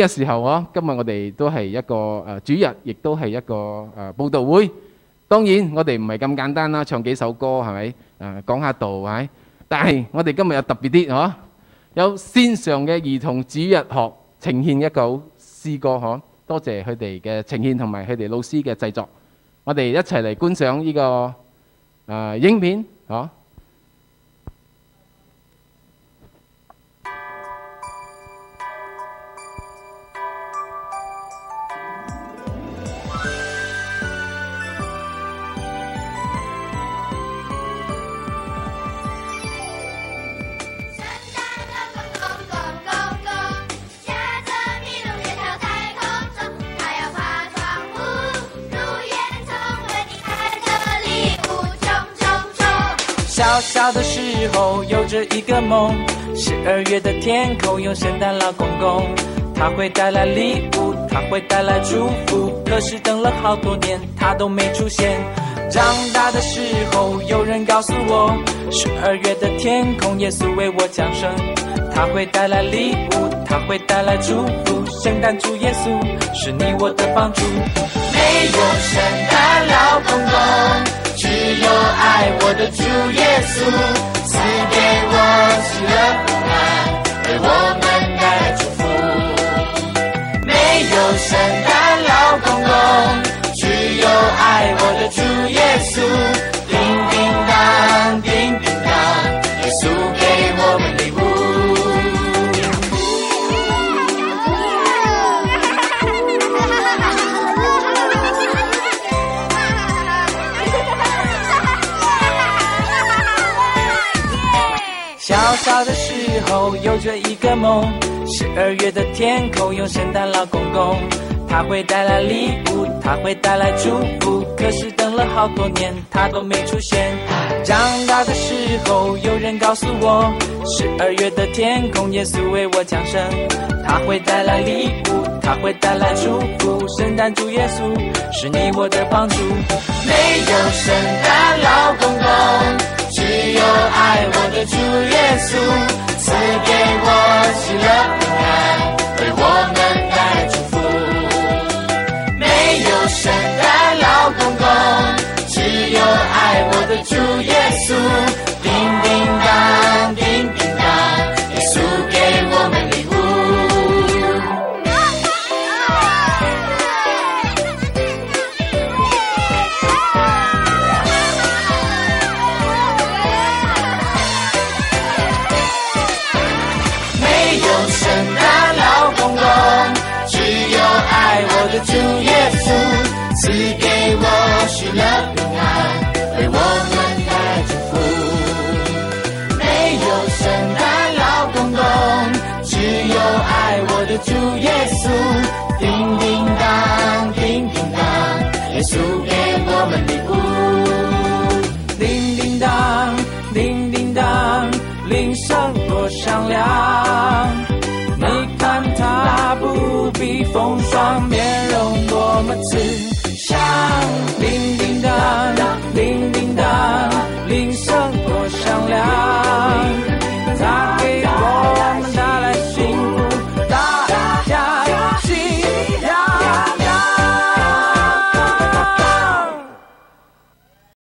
嘅时候啊，今日我哋都系一个诶主日，亦都系一个诶报道会。当然我哋唔系咁简单啦，唱几首歌系咪？诶，讲下道系但系我哋今日有特别啲嗬，有线上嘅儿童主日学呈现一个诗歌嗬。多谢佢哋嘅呈现同埋佢哋老师嘅制作，我哋一齐嚟观赏呢个诶影片嗬。小小的时候有着一个梦，十二月的天空有圣诞老公公，他会带来礼物，他会带来祝福。可是等了好多年，他都没出现。长大的时候有人告诉我，十二月的天空耶稣为我降生，他会带来礼物，他会带来祝福。圣诞主耶稣是你我的帮助，没有圣诞。小的时候有着一个梦，十二月的天空有圣诞老公公，他会带来礼物，他会带来祝福。可是等了好多年，他都没出现。长大的时候有人告诉我，十二月的天空耶稣为我降生，他会带来礼物，他会带来祝福。圣诞祝耶稣是你我的帮助，没有圣诞老公公，只有爱我的主。稣赐给我喜乐和爱，为我们带祝福。没有圣诞老公公，只有爱我的主耶稣。风霜面容多么痴。